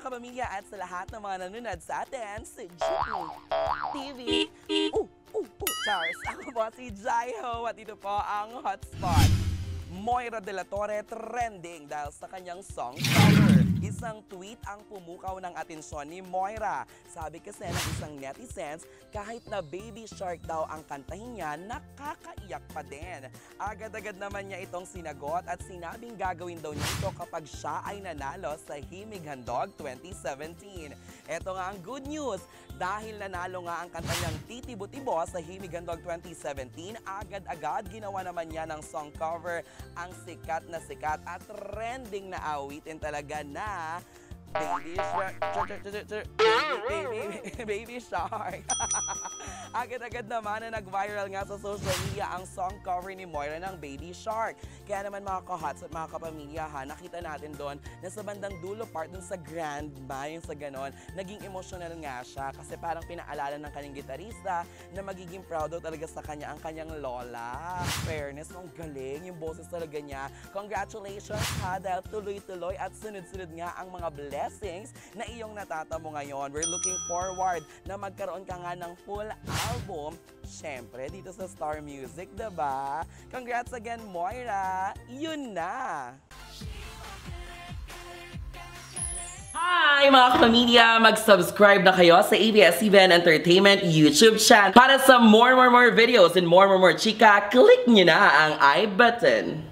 kapamilya at sa lahat ng mga nanonood sa atin sa Jimmy TV. Uh, uh, uh, Charles. Ako po si Jaiho at ito po ang Hotspot. Moira de la Torre trending dahil sa kanyang song cover. Isang tweet ang pumukaw ng atensyon ni Moira. Sabi kasi ng isang netizens, kahit na Baby Shark daw ang kantahin niya, nakakaiyak pa din. Agad-agad naman niya itong sinagot at sinabing gagawin daw niya ito kapag siya ay nanalo sa Himig Handog 2017. Ito nga ang good news. Dahil nanalo nga ang kanta niyang Titibo-Tibo sa Himig Handog 2017, agad-agad ginawa naman niya ng song cover ang sikat na sikat at trending na awitin talaga na Baby Shark, baby, baby Shark. Agad-agad naman na nag-viral nga sa social media ang song cover ni Moira ng Baby Shark. Kaya naman mga ka-hots at mga kapamilya ha, nakita natin doon na sa bandang dulo part dun sa grandma, yung sa ganon, naging emotional nga siya kasi parang pinaalala ng kanyang gitarista na magiging proud talaga sa kanya ang kanyang lola. Fairness, ang galing, yung boses talaga niya. Congratulations ha, dahil tuloy-tuloy at sunod-sunod nga ang mga blessings na iyong natatamo ngayon. We're looking forward na magkaroon ka nga ng full album Siyempre, dito sa Star Music, ba? Congrats again, Moira! Yun na! Hi mga kapamilya! Mag-subscribe na kayo sa ABS-CBN Entertainment YouTube channel. Para sa more, more, more videos and more, more, more chika, click nyo na ang I button.